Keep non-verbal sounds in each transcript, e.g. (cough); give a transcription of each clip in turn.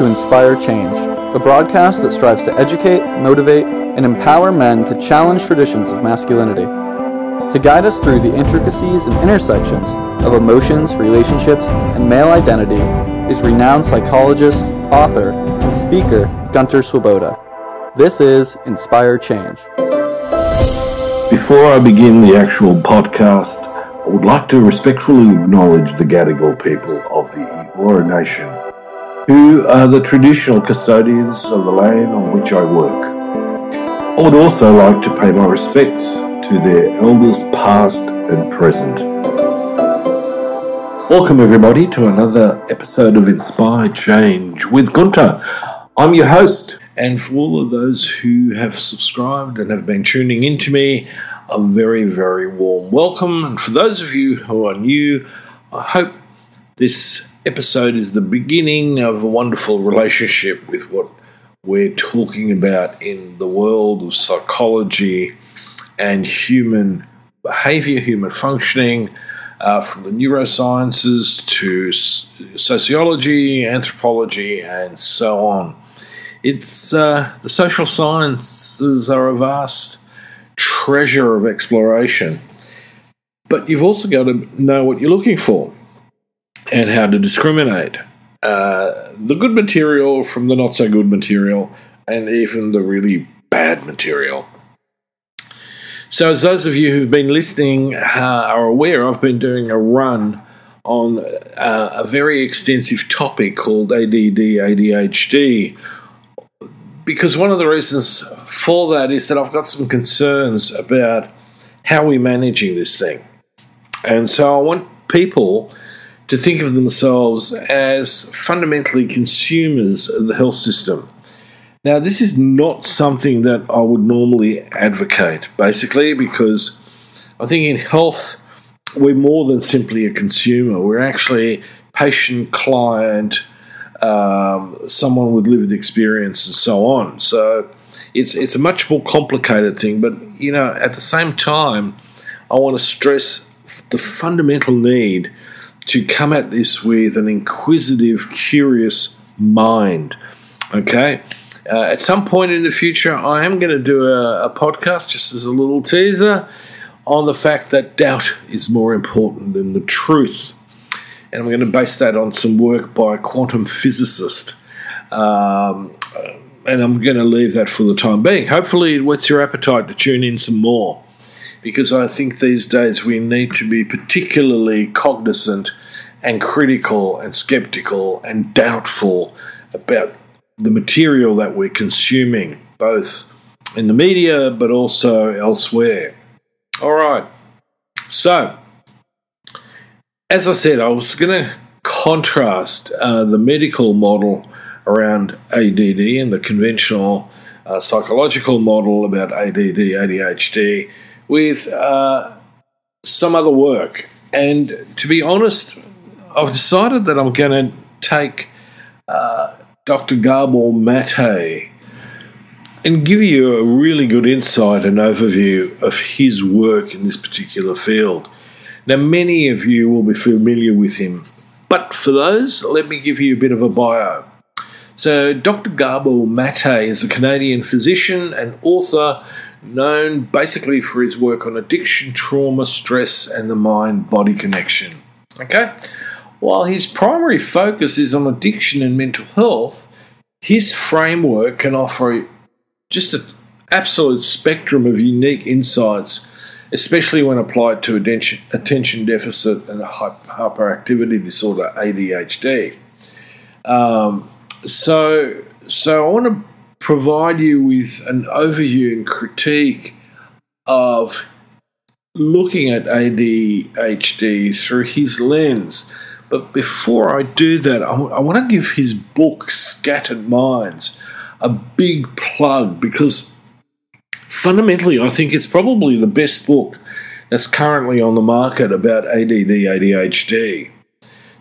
To Inspire Change, a broadcast that strives to educate, motivate, and empower men to challenge traditions of masculinity. To guide us through the intricacies and intersections of emotions, relationships, and male identity is renowned psychologist, author, and speaker Gunter Swoboda. This is Inspire Change. Before I begin the actual podcast, I would like to respectfully acknowledge the Gadigal people of the Eora Nation, who are the traditional custodians of the land on which I work. I would also like to pay my respects to their elders past and present. Welcome, everybody, to another episode of Inspire Change with Gunter. I'm your host, and for all of those who have subscribed and have been tuning in to me, a very, very warm welcome. And for those of you who are new, I hope this episode is the beginning of a wonderful relationship with what we're talking about in the world of psychology and human behavior, human functioning, uh, from the neurosciences to sociology, anthropology, and so on. It's uh, the social sciences are a vast treasure of exploration. But you've also got to know what you're looking for and how to discriminate uh, the good material from the not so good material and even the really bad material. So, as those of you who've been listening uh, are aware, I've been doing a run on uh, a very extensive topic called ADD ADHD because one of the reasons for that is that I've got some concerns about how we're managing this thing. And so I want people to think of themselves as fundamentally consumers of the health system. Now, this is not something that I would normally advocate, basically, because I think in health, we're more than simply a consumer. We're actually patient, client, um, someone with lived experience, and so on. So it's it's a much more complicated thing. But you know, at the same time, I want to stress the fundamental need to come at this with an inquisitive, curious mind. Okay. Uh, at some point in the future, I am going to do a, a podcast, just as a little teaser, on the fact that doubt is more important than the truth and I'm going to base that on some work by a quantum physicist. Um, and I'm going to leave that for the time being. Hopefully, it whets your appetite to tune in some more, because I think these days we need to be particularly cognizant and critical and skeptical and doubtful about the material that we're consuming, both in the media but also elsewhere. All right. So, as I said, I was going to contrast uh, the medical model around ADD and the conventional uh, psychological model about ADD, ADHD with uh, some other work. And to be honest, I've decided that I'm going to take uh, Dr. Gabor Mate and give you a really good insight and overview of his work in this particular field. Now, many of you will be familiar with him, but for those, let me give you a bit of a bio. So, Dr. Gabor Mate is a Canadian physician and author known basically for his work on addiction, trauma, stress, and the mind body connection. Okay? While his primary focus is on addiction and mental health, his framework can offer just an absolute spectrum of unique insights especially when applied to attention deficit and hyperactivity disorder, ADHD. Um, so, so I want to provide you with an overview and critique of looking at ADHD through his lens. But before I do that, I, want to give his book, Scattered Minds, a big plug because fundamentally, I think it's probably the best book that's currently on the market about ADD, ADHD.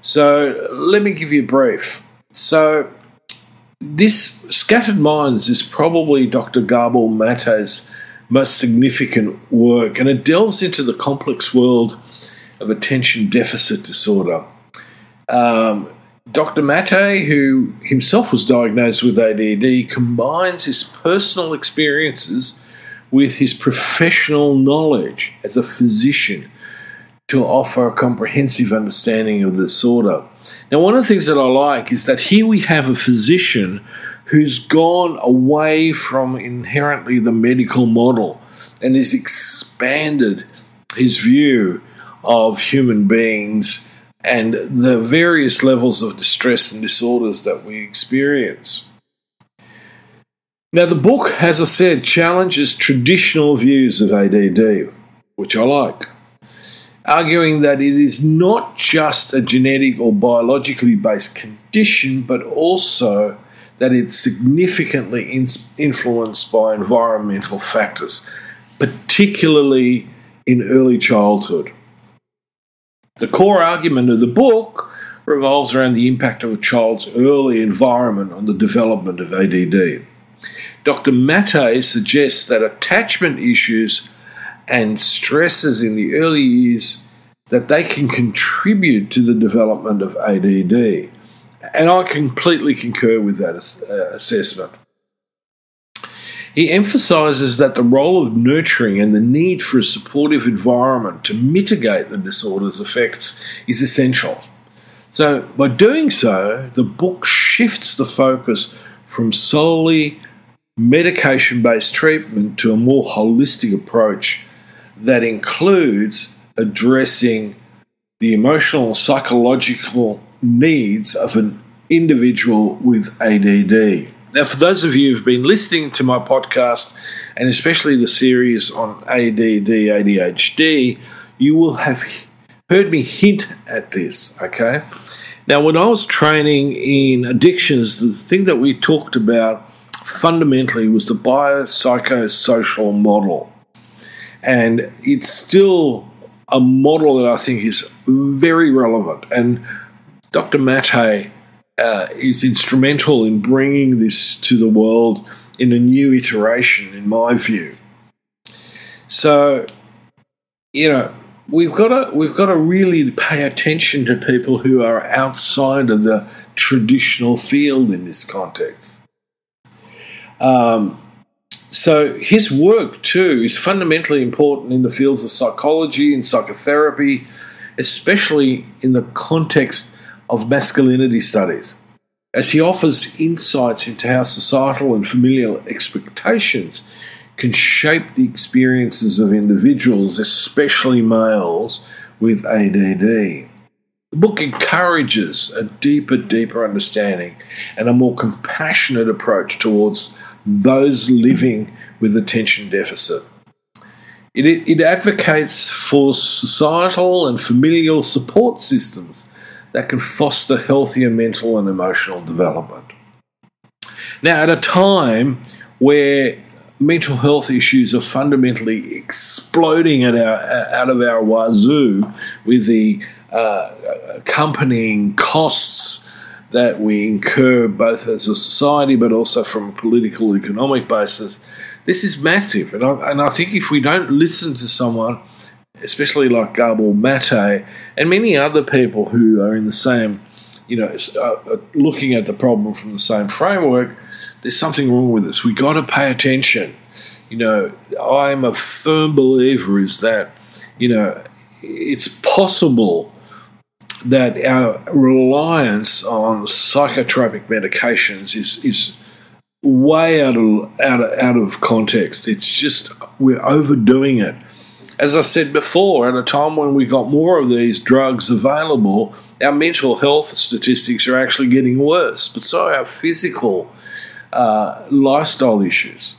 So let me give you a brief. So this Scattered Minds is probably Dr. Gabor Mate's most significant work, and it delves into the complex world of attention deficit disorder. Um, Dr. Mate, who himself was diagnosed with ADD, combines his personal experiences with his professional knowledge as a physician to offer a comprehensive understanding of the disorder. Now, one of the things that I like is that here we have a physician who's gone away from inherently the medical model and has expanded his view of human beings and the various levels of distress and disorders that we experience. Now, the book, as I said, challenges traditional views of ADD, which I like, arguing that it is not just a genetic or biologically based condition, but also that it's significantly in- influenced by environmental factors, particularly in early childhood. The core argument of the book revolves around the impact of a child's early environment on the development of ADD. Dr. Mate suggests that attachment issues and stresses in the early years that they can contribute to the development of ADD. And I completely concur with that uh, assessment. He emphasizes that the role of nurturing and the need for a supportive environment to mitigate the disorder's effects is essential. So, by doing so, the book shifts the focus from solely medication based treatment to a more holistic approach that includes addressing the emotional psychological needs of an individual with ADD. Now, for those of you who've been listening to my podcast, and especially the series on ADD, ADHD, you will have heard me hint at this, okay? Now, when I was training in addictions, the thing that we talked about fundamentally was the biopsychosocial model. And it's still a model that I think is very relevant. And Dr. Mate uh, is instrumental in bringing this to the world in a new iteration, in my view. So, you know, we've got to we've got to really pay attention to people who are outside of the traditional field in this context. Um, so his work too is fundamentally important in the fields of psychology and psychotherapy, especially in the context of masculinity studies, as he offers insights into how societal and familial expectations can shape the experiences of individuals, especially males, with ADD. The book encourages a deeper, deeper understanding and a more compassionate approach towards those living with attention deficit. It, it, advocates for societal and familial support systems that can foster healthier mental and emotional development. Now, at a time where mental health issues are fundamentally exploding at our, out of our wazoo with the uh, accompanying costs that we incur both as a society but also from a political economic basis, this is massive. And I, and I think if we don't listen to someone especially like Gabor Mate and many other people who are in the same, you know, uh, uh, looking at the problem from the same framework, there's something wrong with us. We got to pay attention. You know, I'm a firm believer is that, you know, it's possible that our reliance on psychotropic medications is is way out of out of, out of context. It's just we're overdoing it as I said before, at a time when we got more of these drugs available, our mental health statistics are actually getting worse, but so are our physical uh, lifestyle issues.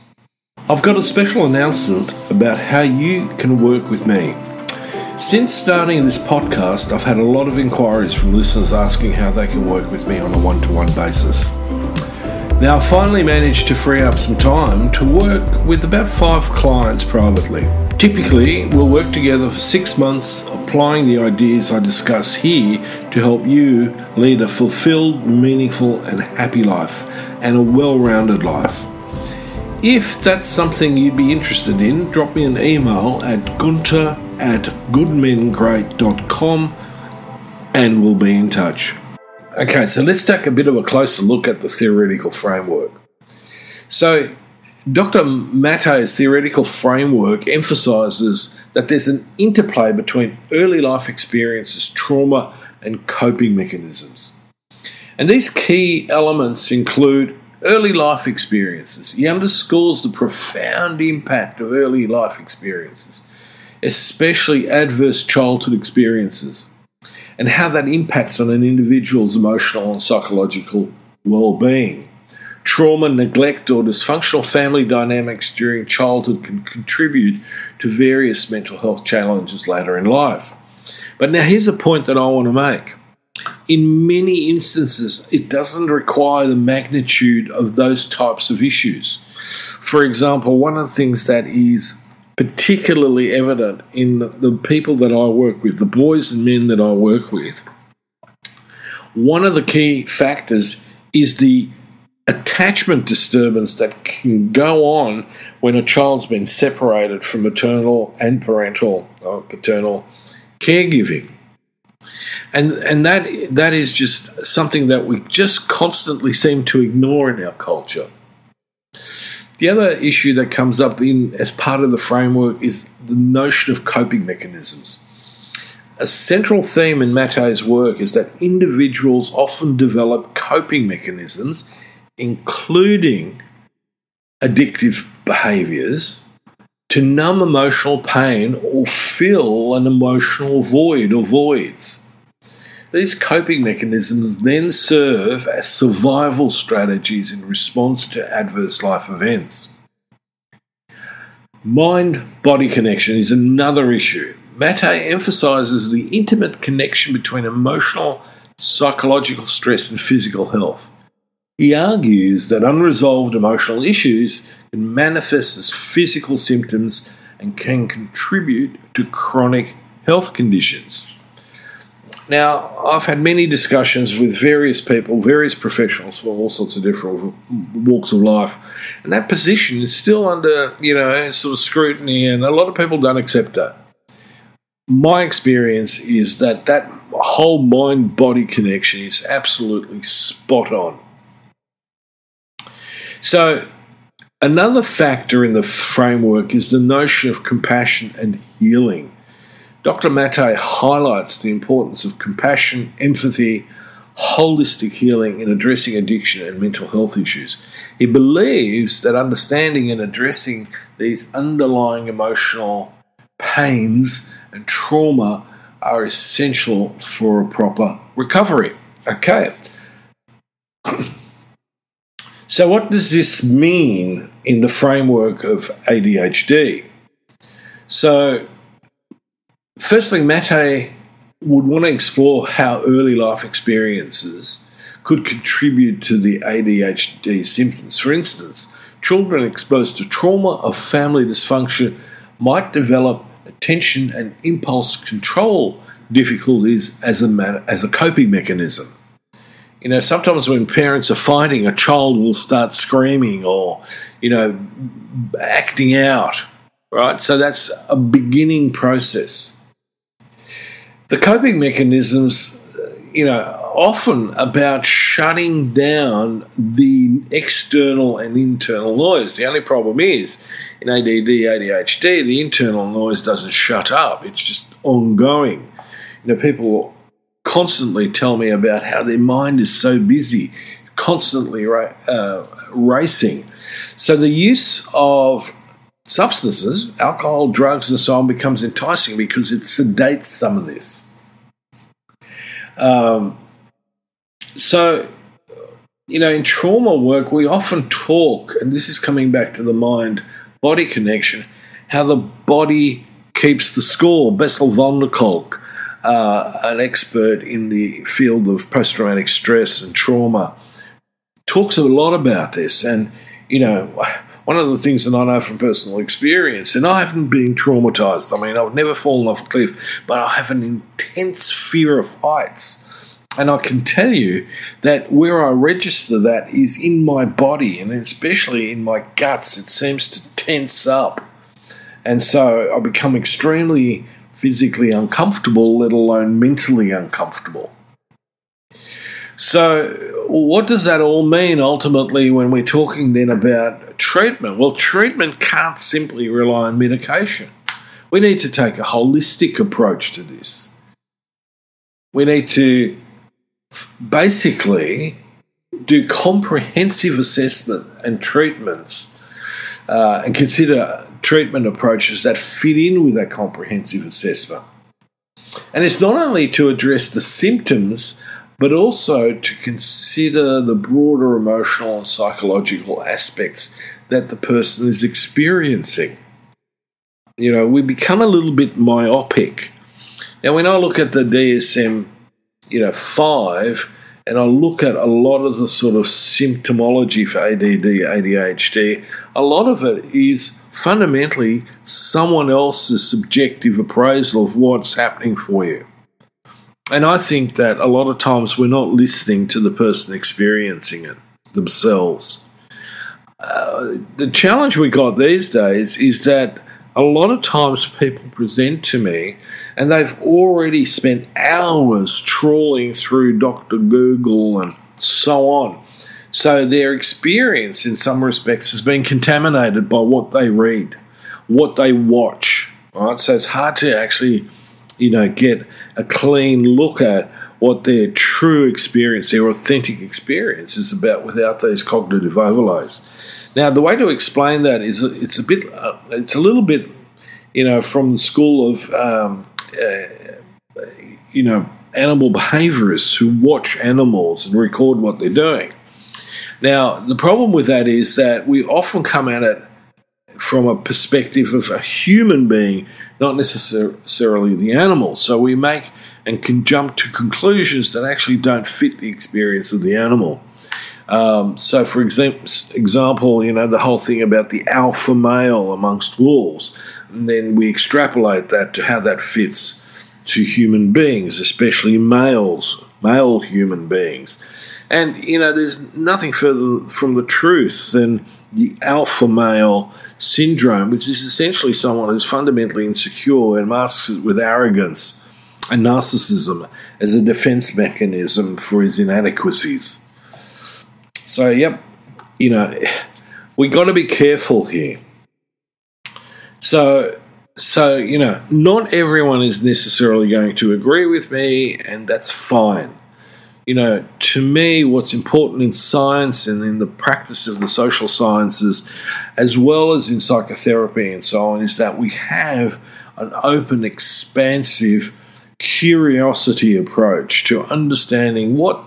I've got a special announcement about how you can work with me. Since starting this podcast, I've had a lot of inquiries from listeners asking how they can work with me on a one to one basis. Now, I finally managed to free up some time to work with about five clients privately. Typically, we'll work together for six months applying the ideas I discuss here to help you lead a fulfilled, meaningful, and happy life and a well rounded life. If that's something you'd be interested in, drop me an email at gunter at goodmengreat.com and we'll be in touch. Okay, so let's take a bit of a closer look at the theoretical framework. So, Dr. Mate's theoretical framework emphasizes that there's an interplay between early life experiences, trauma, and coping mechanisms. And these key elements include early life experiences. He underscores the profound impact of early life experiences, especially adverse childhood experiences and how that impacts on an individual's emotional and psychological well being. Trauma, neglect, or dysfunctional family dynamics during childhood can contribute to various mental health challenges later in life. But now here's a point that I want to make. In many instances, it doesn't require the magnitude of those types of issues. For example, one of the things that is particularly evident in the people that I work with, the boys and men that I work with. One of the key factors is the attachment disturbance that can go on when a child's been separated from maternal and parental or uh, paternal caregiving. And, and that, that is just something that we just constantly seem to ignore in our culture. The other issue that comes up in as part of the framework is the notion of coping mechanisms. A central theme in Mate's work is that individuals often develop coping mechanisms, including addictive behaviors, to numb emotional pain or fill an emotional void or voids. These coping mechanisms then serve as survival strategies in response to adverse life events. Mind body connection is another issue. Mate emphasizes the intimate connection between emotional, psychological stress, and physical health. He argues that unresolved emotional issues can manifest as physical symptoms and can contribute to chronic health conditions. Now, I've had many discussions with various people, various professionals from all sorts of different walks of life, and that position is still under, you know, sort of scrutiny, and a lot of people don't accept that. My experience is that that whole mind body connection is absolutely spot on. So, another factor in the framework is the notion of compassion and healing. Dr. Mate highlights the importance of compassion, empathy, holistic healing in addressing addiction and mental health issues. He believes that understanding and addressing these underlying emotional pains and trauma are essential for a proper recovery. Okay. (clears throat) so, what does this mean in the framework of ADHD? So, Firstly, Mate would want to explore how early life experiences could contribute to the ADHD symptoms. For instance, children exposed to trauma of family dysfunction might develop attention and impulse control difficulties as a, as a coping mechanism. You know, sometimes when parents are fighting, a child will start screaming or, you know, acting out, right? So that's a beginning process. The coping mechanisms, you know, often about shutting down the external and internal noise. The only problem is in ADD, ADHD, the internal noise doesn't shut up, it's just ongoing. You know, people constantly tell me about how their mind is so busy, constantly ra- uh, racing. So the use of substances, alcohol, drugs, and so on, becomes enticing because it sedates some of this. Um, so, you know, in trauma work, we often talk, and this is coming back to the mind body connection, how the body keeps the score. Bessel van der Kolk, uh, an expert in the field of post traumatic stress and trauma, talks a lot about this. And, you know, one of the things that I know from personal experience, and I haven't been traumatized. I mean, I've never fallen off a cliff, but I have an intense fear of heights. And I can tell you that where I register that is in my body and especially in my guts. It seems to tense up. And so I become extremely physically uncomfortable, let alone mentally uncomfortable. So, what does that all mean ultimately when we're talking then about treatment? Well, treatment can't simply rely on medication. We need to take a holistic approach to this. We need to basically do comprehensive assessment and treatments uh, and consider treatment approaches that fit in with that comprehensive assessment. And it's not only to address the symptoms, but also to consider the broader emotional and psychological aspects that the person is experiencing. You know, we become a little bit myopic. Now, when I look at the DSM, you know, 5, and I look at a lot of the sort of symptomology for ADD, ADHD, a lot of it is fundamentally someone else's subjective appraisal of what's happening for you. And I think that a lot of times we're not listening to the person experiencing it themselves. Uh, the challenge we got these days is that a lot of times people present to me and they've already spent hours trawling through Dr. Google and so on. So their experience, in some respects, has been contaminated by what they read, what they watch. Right? So it's hard to actually, you know, get a clean look at what their true experience, their authentic experience is about without these cognitive overlays. Now, the way to explain that is it's a bit, uh, it's a little bit, you know, from the school of, um, uh, you know, animal behaviorists who watch animals and record what they're doing. Now, the problem with that is that we often come at it from a perspective of a human being, not necessarily the animal. So we make and can jump to conclusions that actually don't fit the experience of the animal. Um, so, for example, you know, the whole thing about the alpha male amongst wolves, and then we extrapolate that to how that fits to human beings, especially males, male human beings. And, you know, there's nothing further from the truth than the alpha male syndrome, which is essentially someone who's fundamentally insecure and masks it with arrogance and narcissism as a defense mechanism for his inadequacies. So, yep, you know, we got to be careful here. So, so you know, not everyone is necessarily going to agree with me, and that's fine you know, to me, what's important in science and in the practice of the social sciences, as well as in psychotherapy and so on, is that we have an open, expansive curiosity approach to understanding what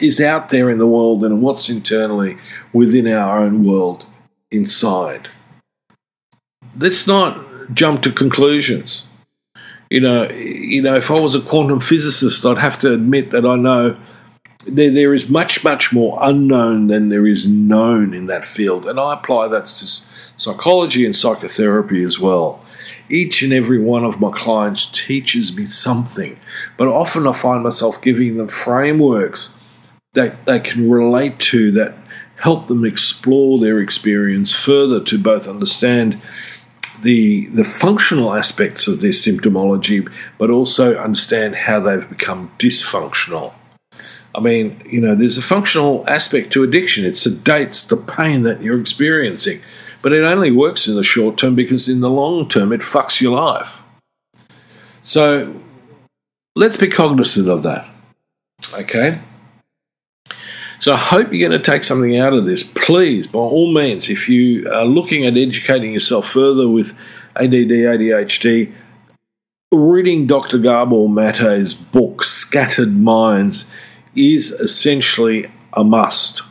is out there in the world and what's internally within our own world inside. Let's not jump to conclusions. You know, you know, if I was a quantum physicist, I'd have to admit that I know there, there is much, much more unknown than there is known in that field. And I apply that to psychology and psychotherapy as well. Each and every one of my clients teaches me something, but often I find myself giving them frameworks that they can relate to that help them explore their experience further to both understand the the functional aspects of their symptomology, but also understand how they've become dysfunctional. I mean, you know, there's a functional aspect to addiction. It sedates the pain that you're experiencing, but it only works in the short term because in the long term it fucks your life. So let's be cognizant of that. Okay? So I hope you're going to take something out of this. Please, by all means, if you are looking at educating yourself further with ADD, ADHD, reading Dr. Gabor Mate's book, Scattered Minds, is essentially a must.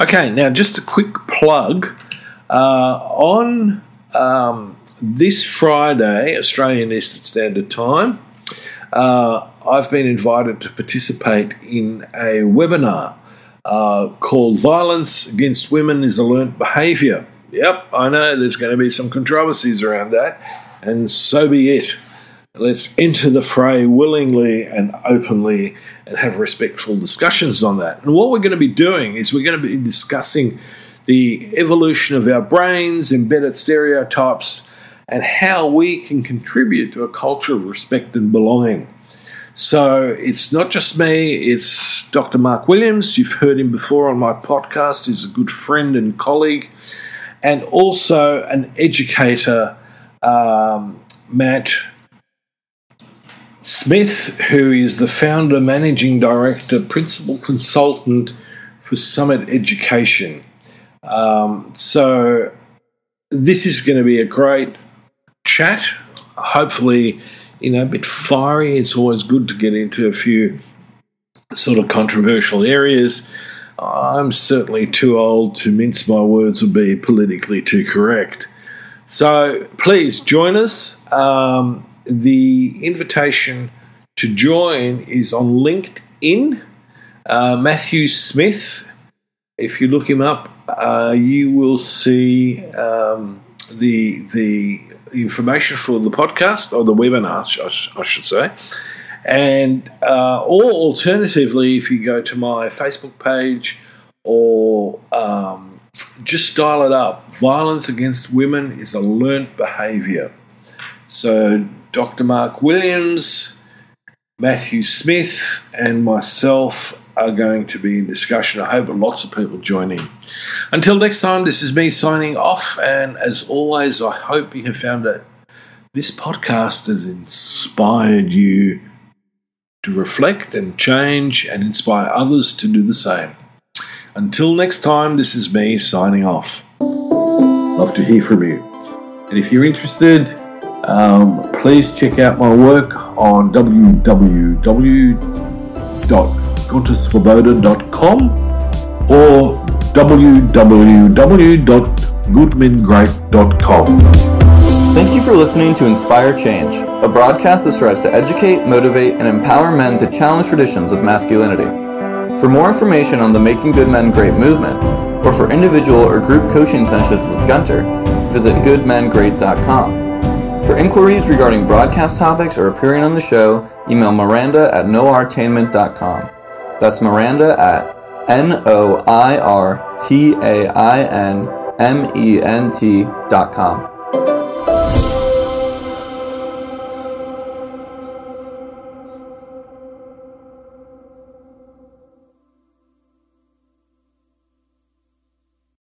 Okay, now just a quick plug. Uh, on um, this Friday, Australian Eastern Standard Time, uh, I've been invited to participate in a webinar uh, called Violence Against Women is a Learnt Behaviour. Yep, I know there's going to be some controversies around that, and so be it. Let's enter the fray willingly and openly and have respectful discussions on that. And what we're going to be doing is we're going to be discussing the evolution of our brains, embedded stereotypes, and how we can contribute to a culture of respect and belonging. So it's not just me, it's Dr. Mark Williams. You've heard him before on my podcast. He's a good friend and colleague, and also an educator, um, Matt Smith, who is the founder, managing director, principal consultant for Summit Education. Um, so, this is going to be a great chat. Hopefully, you know, a bit fiery. It's always good to get into a few sort of controversial areas. I'm certainly too old to mince my words or be politically too correct. So please join us. Um, the invitation to join is on LinkedIn. Uh, Matthew Smith, if you look him up, uh, you will see um, the the information for the podcast or the webinar, I, should say. And uh, or alternatively, if you go to my Facebook page or um, just dial it up, violence against women is a learnt behaviour. So Dr. Mark Williams, Matthew Smith, and myself are going to be in discussion. I hope lots of people join in. Until next time, this is me signing off. And as always, I hope you have found that this podcast has inspired you to reflect and change and inspire others to do the same. Until next time, this is me signing off. Love to hear from you. And if you're interested, um, please check out my work on www.guntersvoboda.com or www.goodmengreat.com. Thank you for listening to Inspire Change, a broadcast that strives to educate, motivate, and empower men to challenge traditions of masculinity. For more information on the Making Good Men Great movement, or for individual or group coaching sessions with Gunter, visit goodmengreat.com. For inquiries regarding broadcast topics or appearing on the show, email Miranda at noirtainment.com. That's Miranda at N O I R T A I N M E N T dot com.